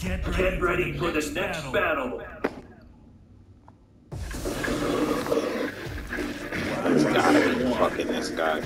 Get ready, Get ready for the next battle. battle. Gotta be fucking this guy.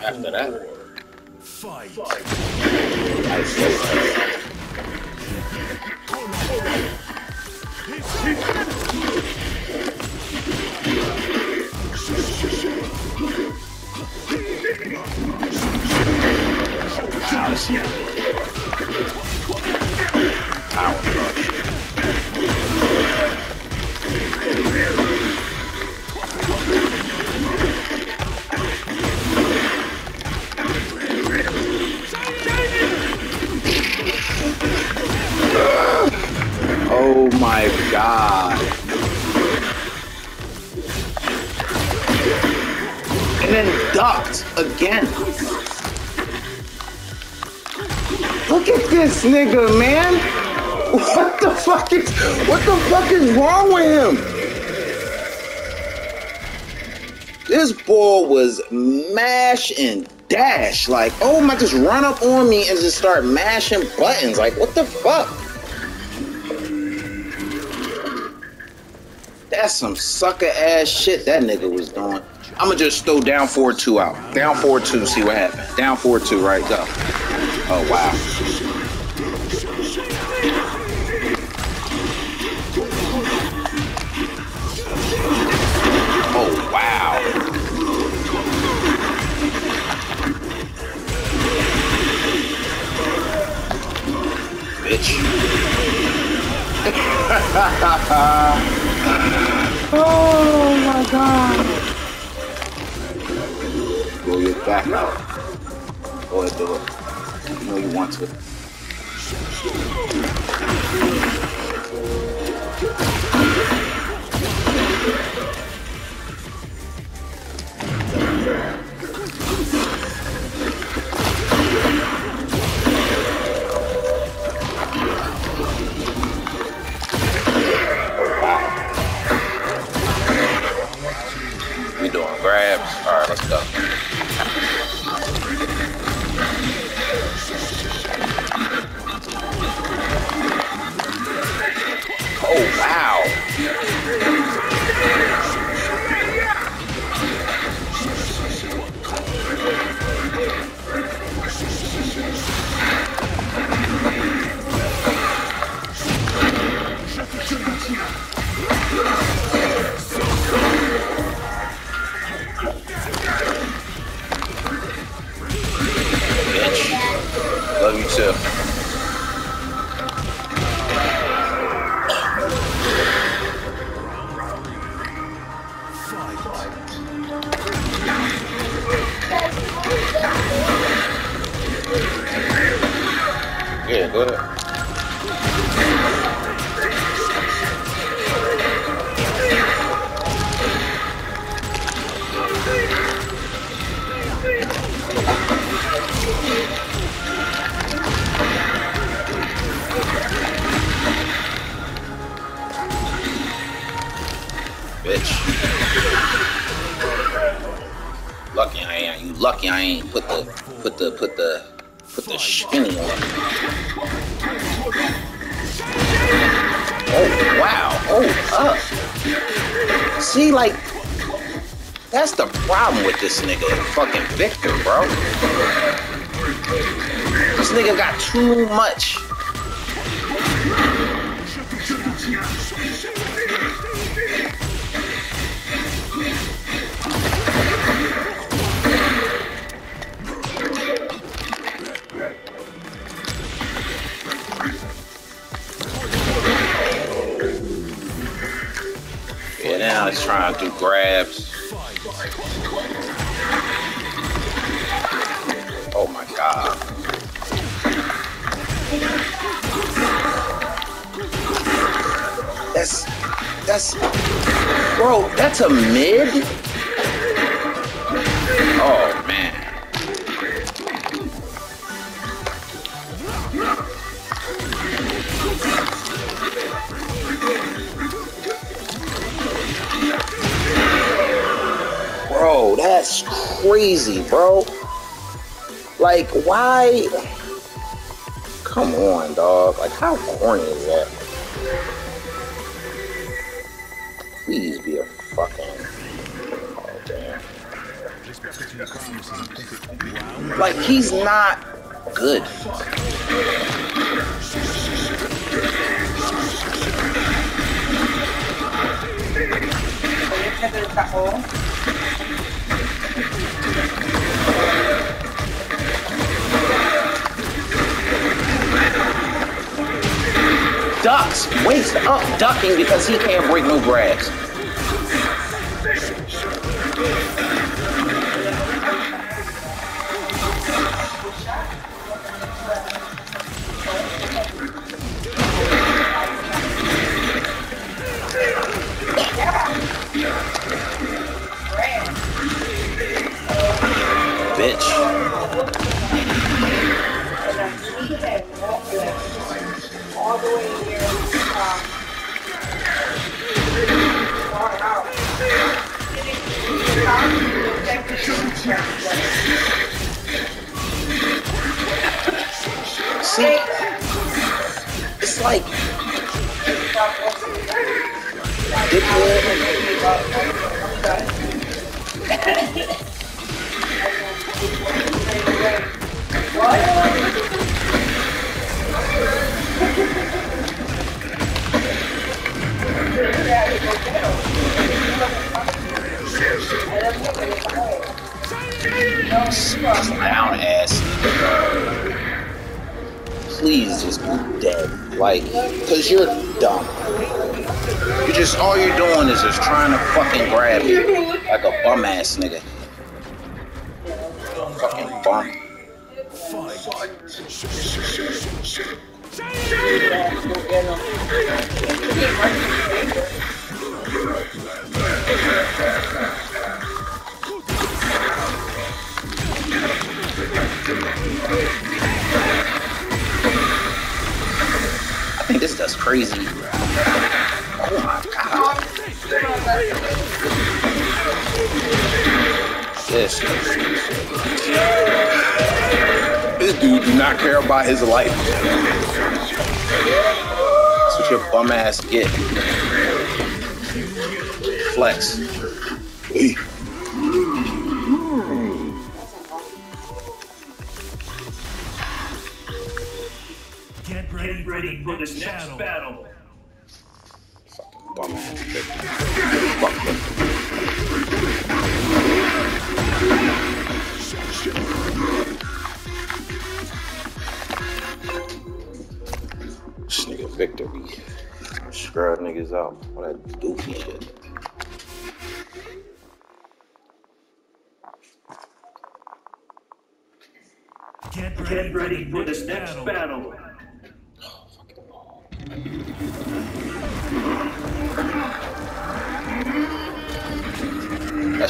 After that. Fight. I say Power god. And then ducked again. Look at this nigga, man. What the fuck is what the fuck is wrong with him? This boy was mash and dash. Like, oh my, just run up on me and just start mashing buttons. Like, what the fuck? That's some sucker ass shit that nigga was doing. I'ma just throw down 4-2 out. Down 4-2, see what happened. Down 4-2, right, go. Oh, wow. Oh, wow. Bitch. Oh my god. Roll your back out. Go ahead, do. You know you want to. let's put the put the put the spinning on. Oh wow. Oh up. See like that's the problem with this nigga, fucking Victor, bro. This nigga got too much. Now it's trying to do grabs. Oh my god. That's that's bro, that's a mid? That's crazy, bro. Like, why? Come on, dog. Like, how corny is that? Please be a fucking. Oh, damn. Like, he's not good. Ducks! Waits up ducking because he can't break no grass. Bitch. See? It's like. Dickhead. Clown ass. Please just be dead. Like, cause you're dumb. You just all you're doing is just trying to fucking grab me like a bum ass nigga. Fucking bum. I think this does crazy. Oh my god. This. This dude do not care about his life. That's what your bum ass get. Flex. Ready, ready for the next battle. Bum ass bitch. This nigga Victor be scrub niggas out. All that goofy shit. Get ready, ready for the next battle. That's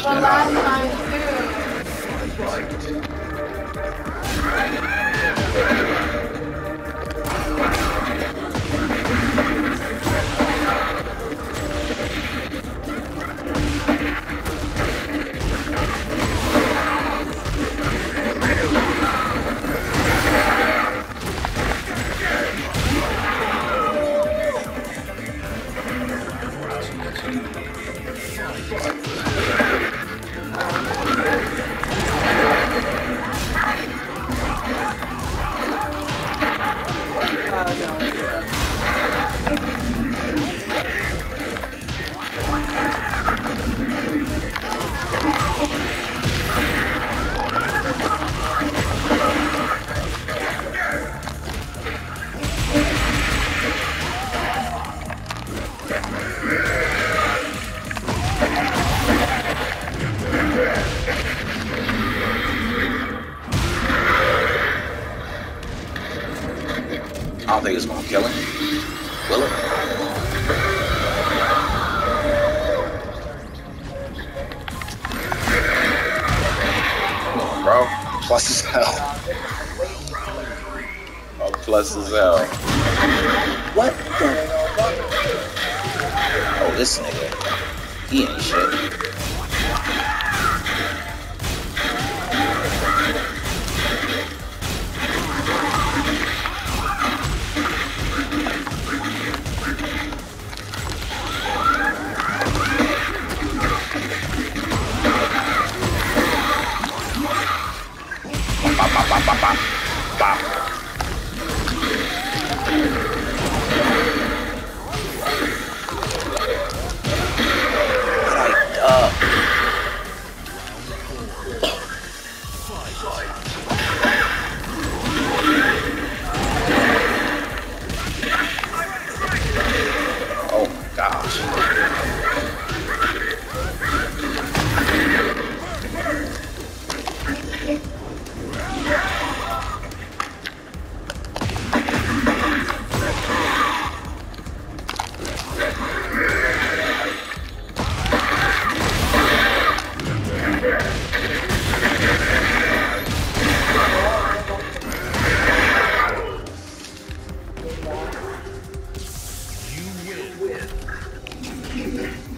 But been last time too. 这样。I don't think it's gonna kill him. Will it? Bro. Plus is hell. Oh, plus is hell. What the? Oh, this nigga. He ain't shit. Oh my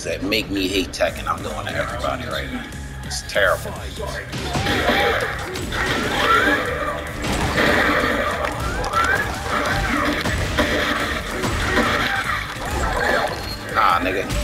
things that make me hate tech, and I'm doing to everybody right now. It's terrible. Nah, nigga.